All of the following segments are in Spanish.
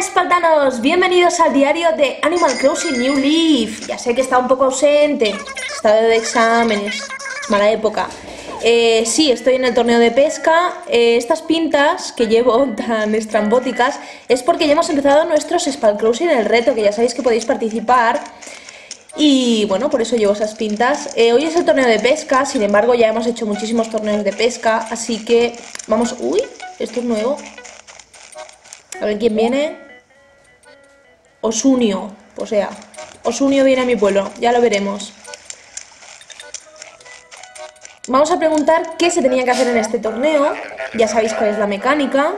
espartanos, bienvenidos al diario de Animal Crossing New Leaf. Ya sé que está un poco ausente, estado de exámenes, mala época. Eh, sí, estoy en el torneo de pesca. Eh, estas pintas que llevo tan estrambóticas es porque ya hemos empezado nuestros Crossing, el reto, que ya sabéis que podéis participar. Y bueno, por eso llevo esas pintas. Eh, hoy es el torneo de pesca, sin embargo ya hemos hecho muchísimos torneos de pesca, así que vamos... Uy, esto es nuevo. A ver quién viene. Osunio, o sea, Osunio viene a mi pueblo, ya lo veremos. Vamos a preguntar qué se tenía que hacer en este torneo. Ya sabéis cuál es la mecánica.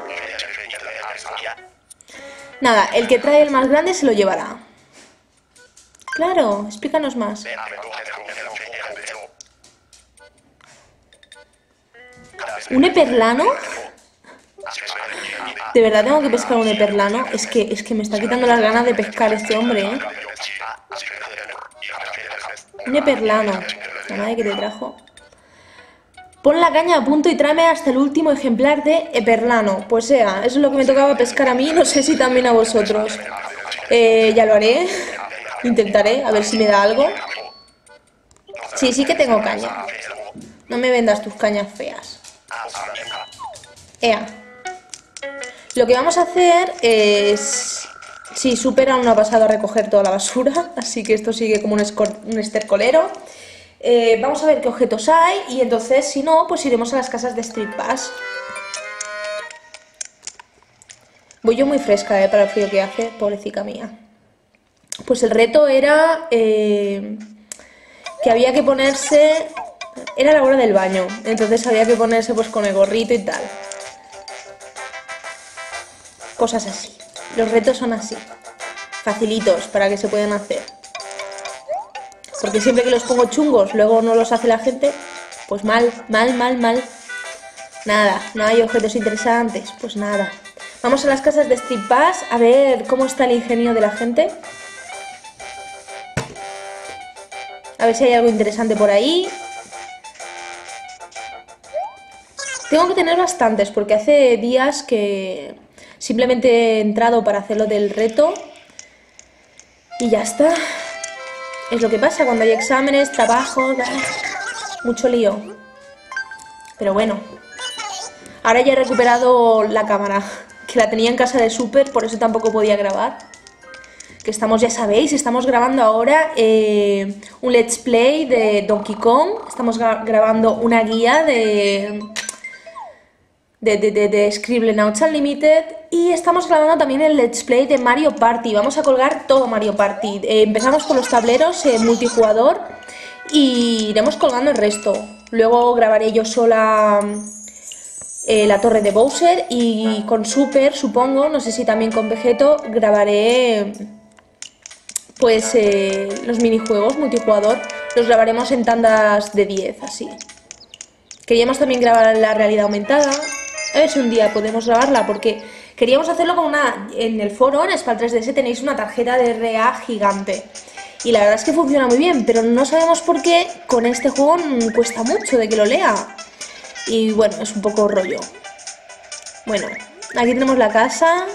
Nada, el que trae el más grande se lo llevará. Claro, explícanos más. ¿Un eperlano? De verdad tengo que pescar un eperlano. Es que, es que me está quitando las ganas de pescar este hombre, ¿eh? Un eperlano. La madre que te trajo. Pon la caña a punto y tráeme hasta el último ejemplar de eperlano. Pues sea, eso es lo que me tocaba pescar a mí, no sé si también a vosotros. Eh, ya lo haré. Intentaré, a ver si me da algo. Sí, sí que tengo caña. No me vendas tus cañas feas. Ea. Lo que vamos a hacer es... Sí, supera aún no ha pasado a recoger toda la basura, así que esto sigue como un, un estercolero. Eh, vamos a ver qué objetos hay y entonces, si no, pues iremos a las casas de Street Pass. Voy yo muy fresca, eh, para el frío que hace, pobrecita mía. Pues el reto era eh, que había que ponerse... Era la hora del baño, entonces había que ponerse pues con el gorrito y tal. Cosas así. Los retos son así. Facilitos para que se puedan hacer. Porque siempre que los pongo chungos, luego no los hace la gente, pues mal, mal, mal, mal. Nada, no hay objetos interesantes, pues nada. Vamos a las casas de Street Pass a ver cómo está el ingenio de la gente. A ver si hay algo interesante por ahí. Tengo que tener bastantes porque hace días que simplemente he entrado para hacerlo del reto. Y ya está. Es lo que pasa cuando hay exámenes, trabajo, mucho lío. Pero bueno. Ahora ya he recuperado la cámara, que la tenía en casa de Super, por eso tampoco podía grabar. Que estamos, ya sabéis, estamos grabando ahora eh, un let's play de Donkey Kong. Estamos grabando una guía de de, de, de, de Scribble Unlimited y estamos grabando también el Let's Play de Mario Party. Vamos a colgar todo Mario Party. Eh, empezamos con los tableros eh, multijugador y iremos colgando el resto. Luego grabaré yo sola eh, la torre de Bowser y con Super, supongo, no sé si también con Vegeto, grabaré pues los minijuegos multijugador. Los grabaremos en tandas de 10, así. Queríamos también grabar la realidad aumentada, a ver si un día podemos grabarla, porque queríamos hacerlo con una... En el foro, en Spal 3DS, tenéis una tarjeta de RA gigante. Y la verdad es que funciona muy bien, pero no sabemos por qué con este juego cuesta mucho de que lo lea. Y bueno, es un poco rollo. Bueno, aquí tenemos la casa.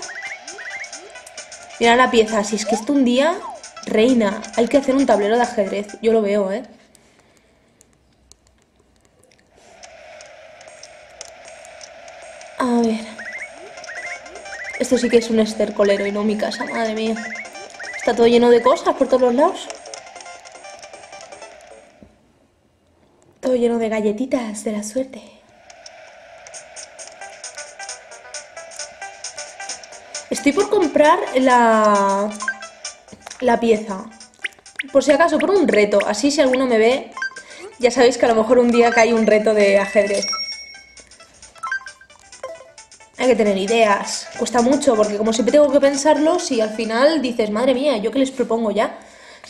Mira la pieza, si es que esto un día reina. Hay que hacer un tablero de ajedrez, yo lo veo, ¿eh? Esto sí que es un estercolero y no mi casa, madre mía. Está todo lleno de cosas por todos los lados. Todo lleno de galletitas de la suerte. Estoy por comprar la, la pieza. Por si acaso, por un reto. Así si alguno me ve, ya sabéis que a lo mejor un día cae un reto de ajedrez. Que tener ideas. Cuesta mucho porque como siempre tengo que pensarlo, si al final dices, madre mía, ¿yo qué les propongo ya?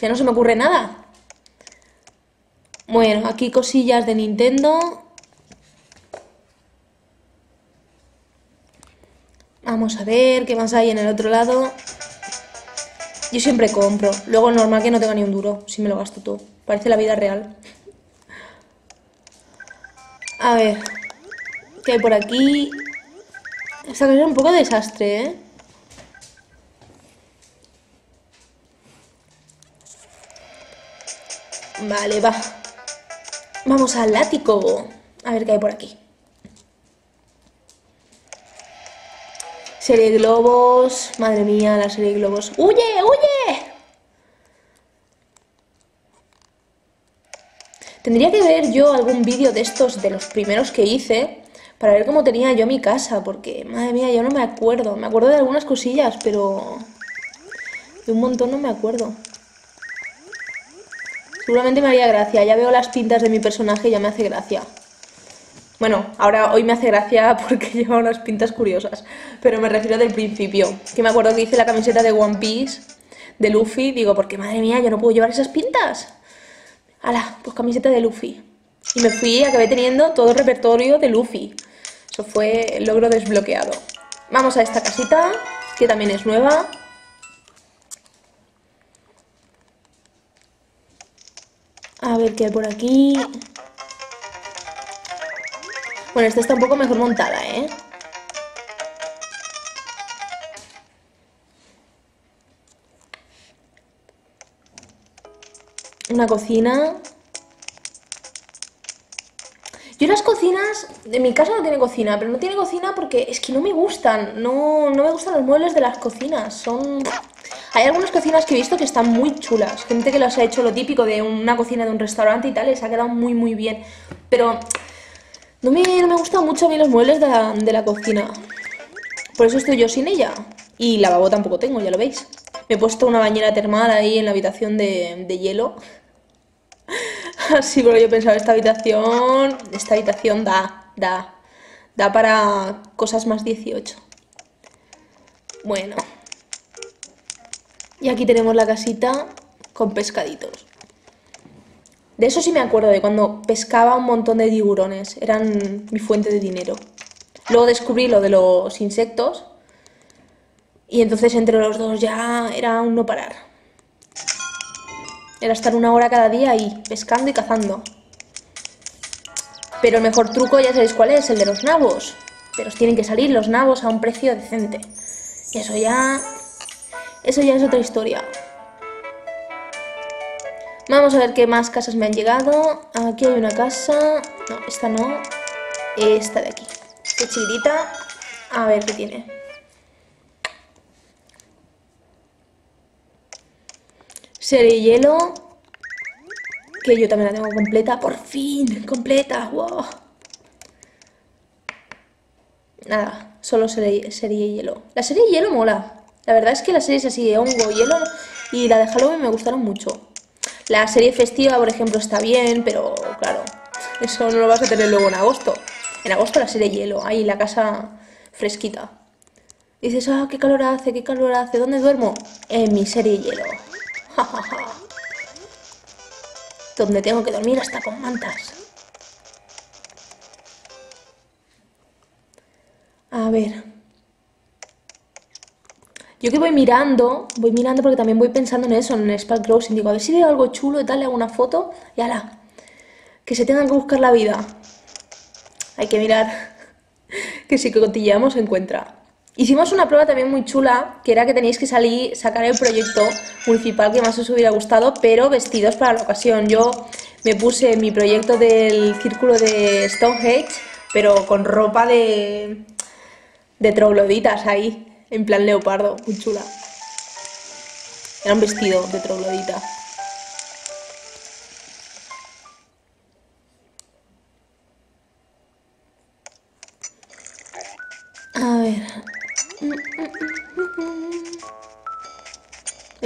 Ya no se me ocurre nada. Bueno, aquí cosillas de Nintendo. Vamos a ver qué más hay en el otro lado. Yo siempre compro. Luego normal que no tenga ni un duro, si me lo gasto todo. Parece la vida real. A ver. ¿Qué hay por aquí? Esta cosa es un poco desastre, ¿eh? Vale, va. Vamos al ático. A ver qué hay por aquí. Serie globos. Madre mía, la serie globos. ¡Huye, huye! Tendría que ver yo algún vídeo de estos, de los primeros que hice, para ver cómo tenía yo mi casa, porque, madre mía, yo no me acuerdo. Me acuerdo de algunas cosillas, pero... De un montón no me acuerdo. Seguramente me haría gracia. Ya veo las pintas de mi personaje y ya me hace gracia. Bueno, ahora hoy me hace gracia porque lleva unas pintas curiosas, pero me refiero del principio. Que me acuerdo que hice la camiseta de One Piece de Luffy, digo, porque madre mía, yo no puedo llevar esas pintas. Hala, pues camiseta de Luffy. Y me fui acabé teniendo todo el repertorio de Luffy. Eso fue el logro desbloqueado. Vamos a esta casita, que también es nueva. A ver qué hay por aquí. Bueno, esta está un poco mejor montada, ¿eh? Una cocina. Yo las cocinas, en mi casa no tiene cocina, pero no tiene cocina porque es que no me gustan, no, no me gustan los muebles de las cocinas, son... Hay algunas cocinas que he visto que están muy chulas, gente que las ha hecho lo típico de una cocina de un restaurante y tal, les ha quedado muy muy bien, pero no me, no me gustan mucho a mí los muebles de la, de la cocina. Por eso estoy yo sin ella. Y lavabo tampoco tengo, ya lo veis. Me he puesto una bañera termal ahí en la habitación de, de hielo. Así porque yo pensaba, esta habitación, esta habitación da, da, da para cosas más 18. Bueno. Y aquí tenemos la casita con pescaditos. De eso sí me acuerdo, de cuando pescaba un montón de tiburones. Eran mi fuente de dinero. Luego descubrí lo de los insectos. Y entonces entre los dos ya era un no parar. Era estar una hora cada día ahí, pescando y cazando. Pero el mejor truco ya sabéis cuál es, el de los nabos. Pero os tienen que salir los nabos a un precio decente. Y eso ya... Eso ya es otra historia. Vamos a ver qué más casas me han llegado. Aquí hay una casa. No, esta no. Esta de aquí. Qué chiquitita. A ver qué tiene. Serie hielo. Que yo también la tengo completa. Por fin, completa. Wow. Nada, solo serie, serie hielo. La serie hielo mola. La verdad es que las series así de hongo, hielo y la de Halloween me gustaron mucho. La serie festiva, por ejemplo, está bien, pero claro, eso no lo vas a tener luego en agosto. En agosto la serie hielo, ahí la casa fresquita. dices, ah, qué calor hace, qué calor hace, ¿dónde duermo? En mi serie hielo. Donde tengo que dormir hasta con mantas. A ver. Yo que voy mirando, voy mirando porque también voy pensando en eso, en el Spark Crossing. Digo, a ver si veo algo chulo y tal, le hago una foto y ala, que se tengan que buscar la vida. Hay que mirar que si cotilleamos se encuentra. Hicimos una prueba también muy chula, que era que tenéis que salir, sacar el proyecto municipal que más os hubiera gustado, pero vestidos para la ocasión. Yo me puse mi proyecto del círculo de Stonehenge, pero con ropa de, de trogloditas ahí en plan leopardo, muy chula. Era un vestido de troglodita.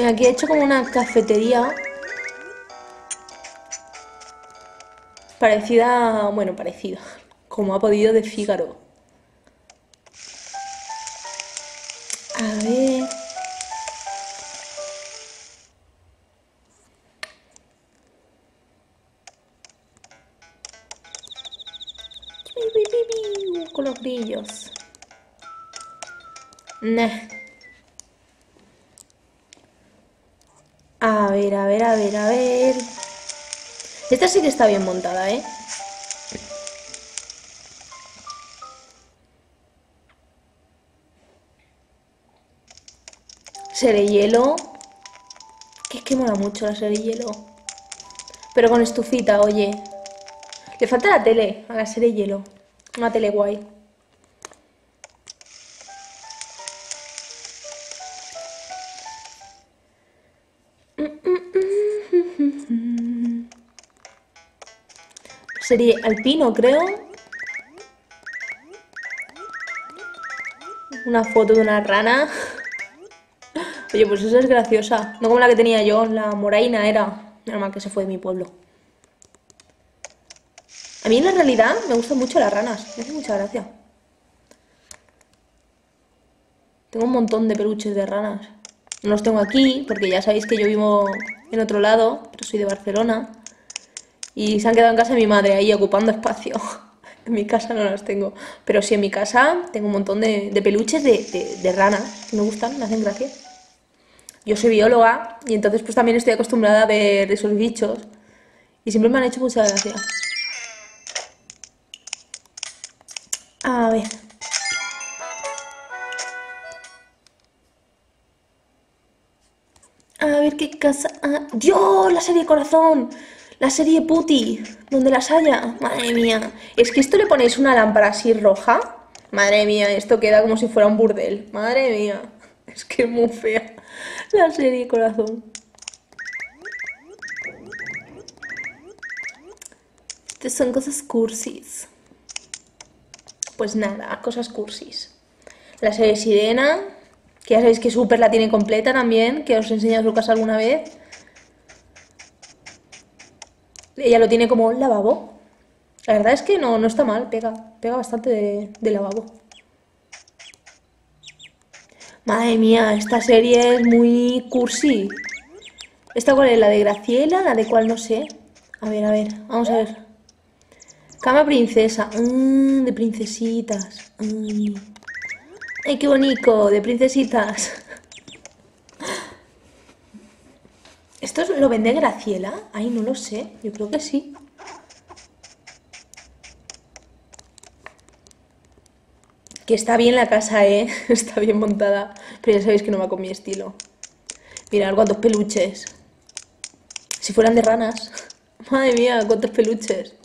Aquí he hecho como una cafetería. Parecida, bueno, parecida. Como ha podido de Fígaro. A ver. Con los grillos. A ver, a ver, a ver, a ver. Esta sí que está bien montada, ¿eh? Serie hielo. Que es que mola mucho la serie hielo. Pero con estufita, oye. Le falta la tele a la serie hielo. Una tele guay. Serie alpino, creo. Una foto de una rana. Oye, pues esa es graciosa. No como la que tenía yo, la moraina era. Nada mal que se fue de mi pueblo. A mí en la realidad me gustan mucho las ranas. Me hace mucha gracia. Tengo un montón de peluches de ranas. No los tengo aquí, porque ya sabéis que yo vivo en otro lado, pero soy de Barcelona. Y se han quedado en casa de mi madre ahí ocupando espacio. en mi casa no las tengo. Pero sí, en mi casa tengo un montón de, peluches de, de, ranas que me gustan, me hacen gracia. Yo soy bióloga y entonces pues también estoy acostumbrada a ver esos bichos. Y siempre me han hecho mucha gracia. A ver. A ver qué casa... ¡Dios! La serie Corazón. La serie Puti. Donde las haya. Madre mía. Es que esto le ponéis una lámpara así roja. Madre mía, esto queda como si fuera un burdel. Madre mía. Es que muy fea. La serie Corazón. Estas son cosas cursis. Pues nada, cosas cursis. La serie Sirena, que ya sabéis que Super la tiene completa también, que os he enseñado su casa alguna vez. Ella lo tiene como lavabo. La verdad es que no, no está mal, pega, pega bastante de, lavabo. Madre mía, esta serie es muy cursi. ¿Esta cuál es? ¿La de Graciela? ¿La de cuál? No sé. A ver, a ver, vamos a ver. Cama princesa. Mm, de princesitas. Mm. ¡Ay, qué bonito! De princesitas. ¿Esto lo vende Graciela? Ay, no lo sé. Yo creo que sí. Que está bien la casa, ¿eh? Está bien montada. Pero ya sabéis que no va con mi estilo. Mirad cuántos peluches. Si fueran de ranas. Madre mía, cuántos peluches.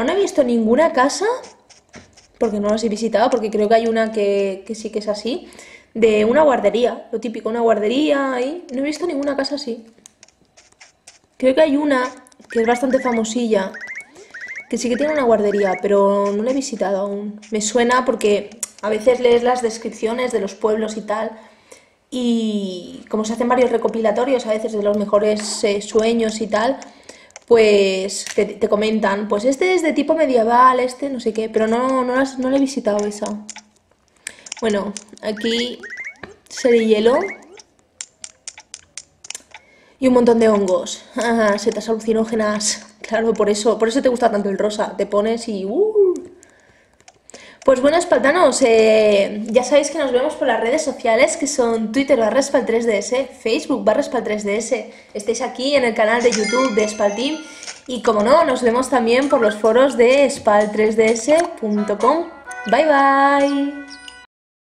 Aún no he visto ninguna casa, porque no las he visitado, porque creo que hay una que, sí que es así, de una guardería, lo típico, una guardería ahí. No he visto ninguna casa así. Creo que hay una que es bastante famosilla, que sí que tiene una guardería, pero no la he visitado aún. Me suena porque a veces lees las descripciones de los pueblos y tal, y como se hacen varios recopilatorios a veces de los mejores eh, sueños y tal, pues te, comentan, pues este es de tipo medieval, este no sé qué, pero no, no, las, no he visitado esa. Bueno, aquí se de hielo. Y un montón de hongos. Setas alucinógenas. Claro, por eso, por eso te gusta tanto el rosa. Te pones y... Uh, pues bueno, espaltanos, eh, ya sabéis que nos vemos por las redes sociales que son Twitter barra Spal 3DS, Facebook barra Spal 3DS. Estáis aquí en el canal de YouTube de Spalteam y como no, nos vemos también por los foros de spal3ds.com. Bye bye.